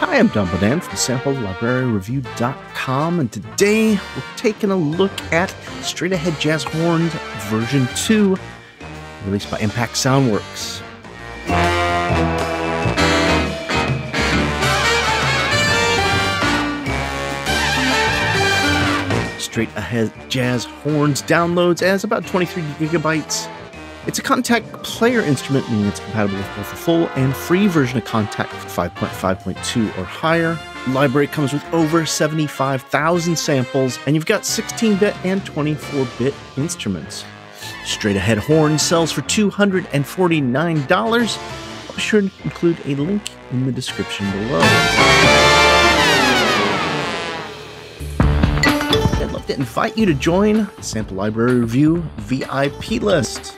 Hi, I'm Bonan from SampleLibraryReview.com, and today we're taking a look at Straight Ahead Jazz Horns version 2, released by Impact Soundworks. Straight Ahead Jazz Horns downloads as about 23 gigabytes. It's a Kontakt player instrument, meaning it's compatible with both the full and free version of Kontakt 5.5.2 or higher. The library comes with over 75,000 samples, and you've got 16 bit and 24 bit instruments. Straight Ahead Horn sells for $249. I'll be sure to include a link in the description below. I'd love to invite you to join Sample Library Review VIP list.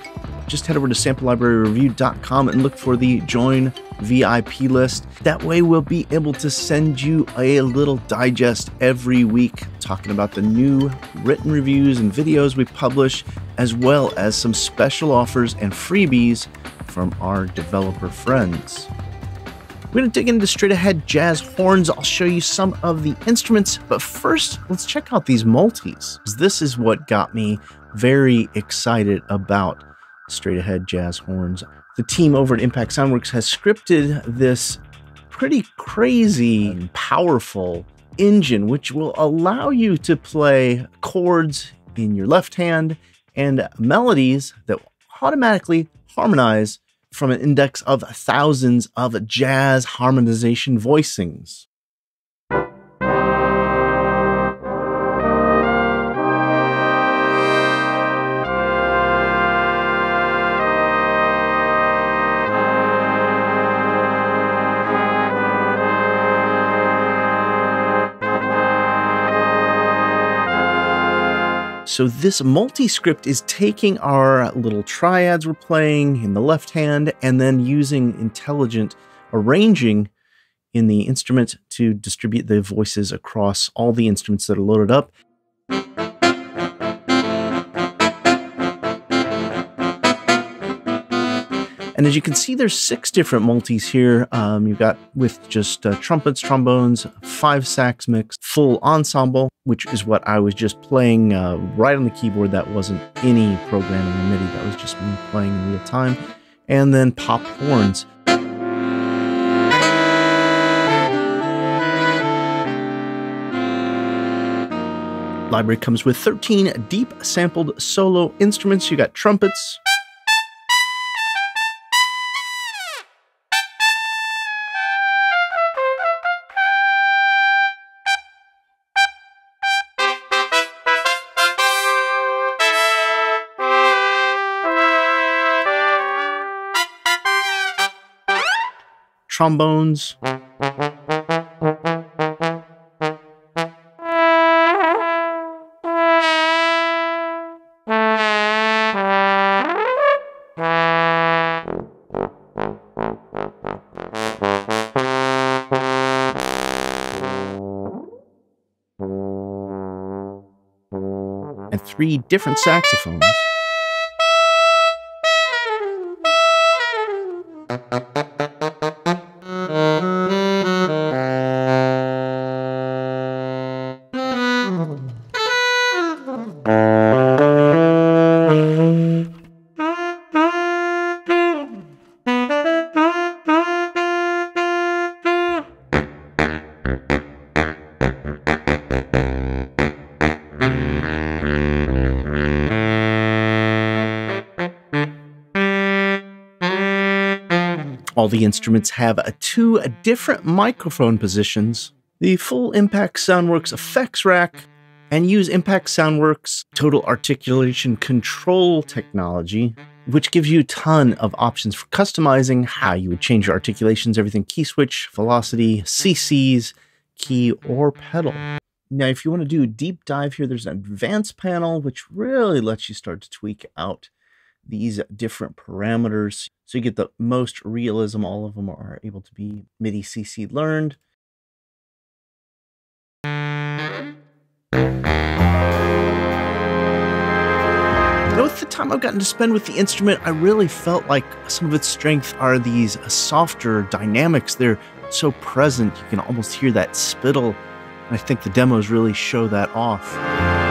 Just head over to samplelibraryreview.com and look for the Join VIP list. That way, we'll be able to send you a little digest every week talking about the new written reviews and videos we publish, as well as some special offers and freebies from our developer friends. We're going to dig into straight ahead jazz horns. I'll show you some of the instruments, but first, let's check out these multis. This is what got me very excited about straight ahead jazz horns. The team over at Impact Soundworks has scripted this pretty crazy and powerful engine, which will allow you to play chords in your left hand and melodies that automatically harmonize from an index of thousands of jazz harmonization voicings. So this multi-script is taking our little triads we're playing in the left hand and then using intelligent arranging in the instrument to distribute the voices across all the instruments that are loaded up. And as you can see, there's six different multis here. Um, you've got with just uh, trumpets, trombones, five sax mix, full ensemble, which is what I was just playing uh, right on the keyboard. That wasn't any programming or MIDI. That was just me playing in real time. And then pop horns. Library comes with 13 deep sampled solo instruments. You got trumpets, trombones. And three different saxophones. The instruments have two different microphone positions. The full Impact Soundworks effects rack and use Impact Soundworks Total Articulation Control technology, which gives you a ton of options for customizing how you would change your articulations, everything key switch, velocity, CCs, key, or pedal. Now, if you want to do a deep dive here, there's an advanced panel, which really lets you start to tweak out these different parameters. So you get the most realism. All of them are able to be MIDI CC learned. With the time I've gotten to spend with the instrument, I really felt like some of its strengths are these uh, softer dynamics. They're so present. You can almost hear that spittle. And I think the demos really show that off.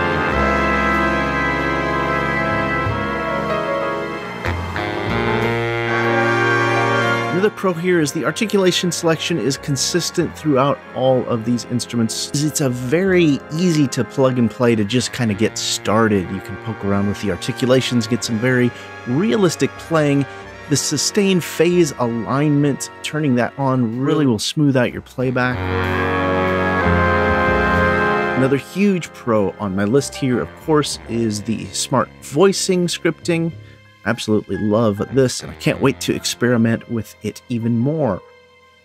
Another pro here is the articulation selection is consistent throughout all of these instruments. It's a very easy to plug and play to just kind of get started. You can poke around with the articulations, get some very realistic playing. The sustain phase alignment, turning that on really will smooth out your playback. Another huge pro on my list here, of course, is the smart voicing scripting absolutely love this, and I can't wait to experiment with it even more.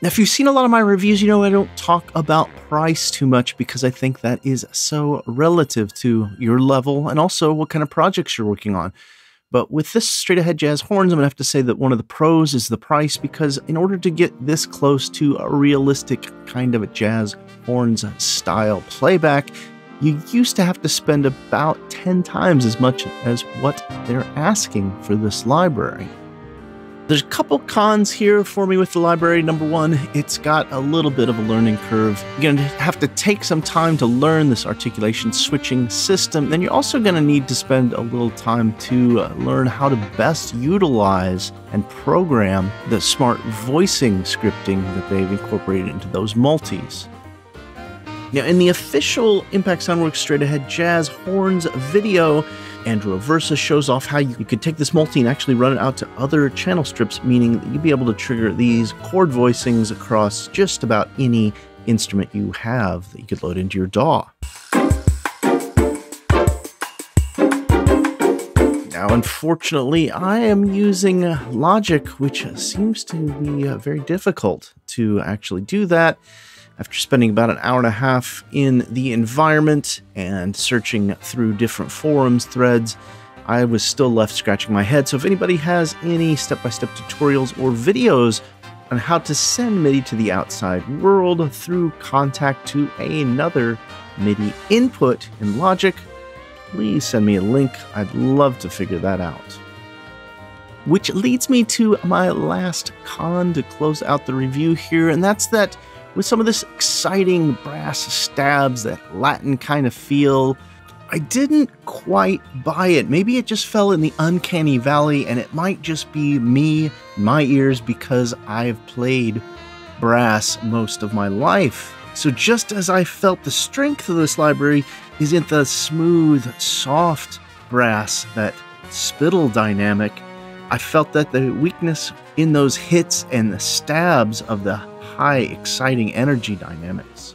Now, if you've seen a lot of my reviews, you know I don't talk about price too much because I think that is so relative to your level and also what kind of projects you're working on. But with this straight ahead jazz horns, I'm to have to say that one of the pros is the price because in order to get this close to a realistic kind of a jazz horns style playback, you used to have to spend about 10 times as much as what they're asking for this library. There's a couple cons here for me with the library. Number one, it's got a little bit of a learning curve. You're going to have to take some time to learn this articulation switching system. Then you're also going to need to spend a little time to uh, learn how to best utilize and program the smart voicing scripting that they've incorporated into those multis. Now, in the official Impact Soundworks Straight Ahead Jazz Horns video, Andrew Aversa shows off how you could take this multi and actually run it out to other channel strips, meaning that you'd be able to trigger these chord voicings across just about any instrument you have that you could load into your DAW. Now, unfortunately, I am using Logic, which seems to be uh, very difficult to actually do that. After spending about an hour and a half in the environment and searching through different forums, threads, I was still left scratching my head. So if anybody has any step-by-step tutorials or videos on how to send MIDI to the outside world through Kontakt to another MIDI input in Logic, please send me a link. I'd love to figure that out. Which leads me to my last con to close out the review here, and that's that with some of this exciting brass stabs, that Latin kind of feel. I didn't quite buy it. Maybe it just fell in the uncanny valley, and it might just be me, my ears, because I've played brass most of my life. So, just as I felt the strength of this library is in the smooth, soft brass, that spittle dynamic, I felt that the weakness in those hits and the stabs of the high, exciting energy dynamics.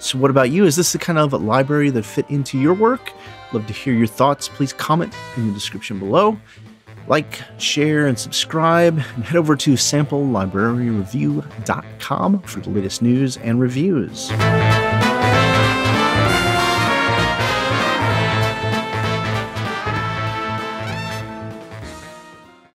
So, what about you? Is this the kind of library that fit into your work? Love to hear your thoughts. Please comment in the description below. Like, share, and subscribe, and head over to samplelibraryreview.com for the latest news and reviews.